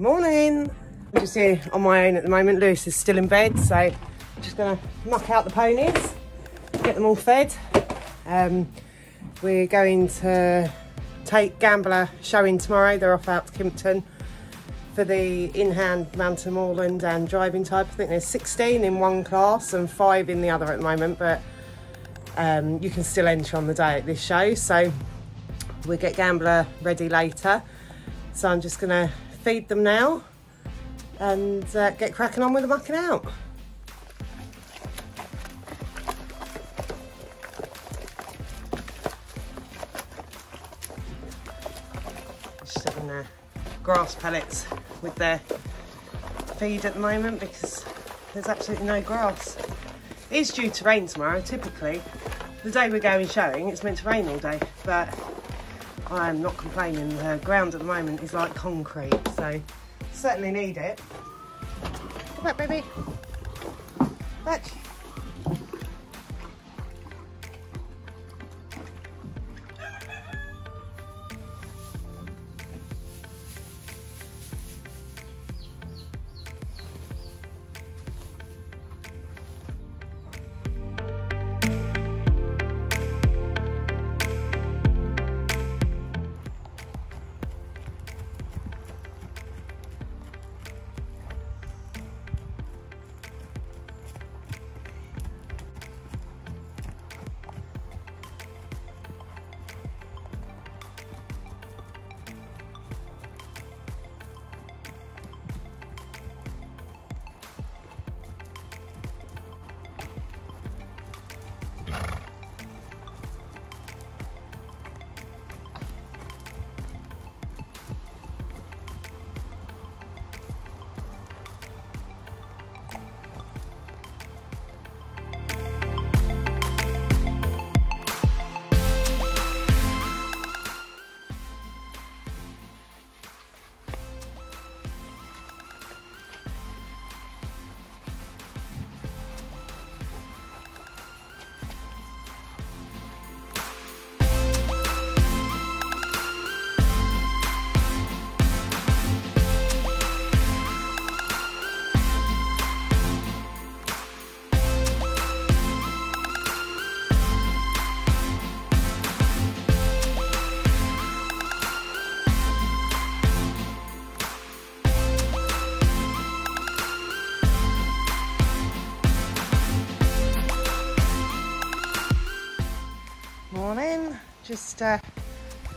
Morning. I'm just here on my own at the moment. Lewis is still in bed, so I'm just to muck out the ponies, get them all fed. Um, we're going to take Gambler showing tomorrow. They're off out to Kimpton for the in-hand mountain moorland and driving type. I think there's 16 in one class and five in the other at the moment, but um, you can still enter on the day at this show. So we'll get Gambler ready later. So I'm just to feed them now and uh, get cracking on with the mucking out. Just having their grass pellets with their feed at the moment because there's absolutely no grass. It is due to rain tomorrow, typically. The day we're going showing, it's meant to rain all day, but I am not complaining. The ground at the moment is like concrete, so certainly need it. Come back, baby. Back. Just uh,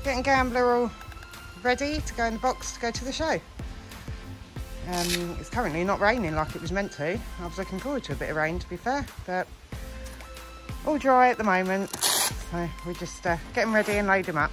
getting Gambler all ready to go in the box to go to the show. Um, it's currently not raining like it was meant to. I was looking forward to a bit of rain to be fair, but all dry at the moment. So we're just uh, getting ready and load them up.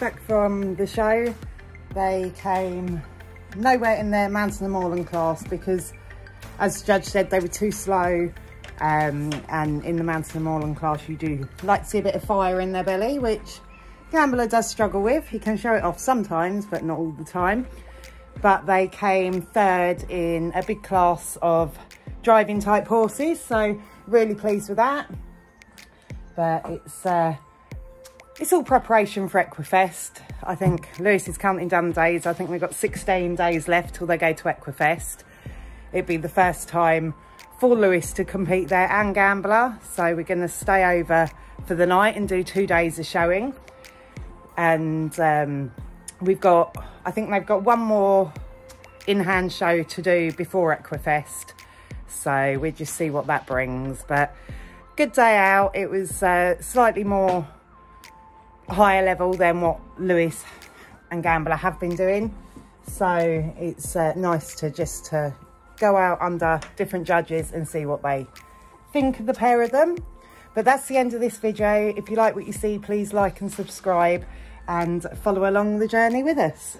Back from the show, they came nowhere in their mountain and moorland class because as judge said they were too slow um, and in the mountain and moorland class you do like to see a bit of fire in their belly which Gambler does struggle with. He can show it off sometimes but not all the time. But they came third in a big class of driving type horses so really pleased with that. But it's uh, it's all preparation for Equifest. I think Lewis is counting down the days. I think we've got 16 days left till they go to Equifest. It'd be the first time for Lewis to compete there and Gambler. So we're going to stay over for the night and do two days of showing. And um, we've got, I think they've got one more in-hand show to do before Equifest. So we'll just see what that brings. But good day out. It was uh, slightly more higher level than what Lewis and Gambler have been doing. So it's uh, nice to just to go out under different judges and see what they think of the pair of them. But that's the end of this video. If you like what you see, please like and subscribe and follow along the journey with us.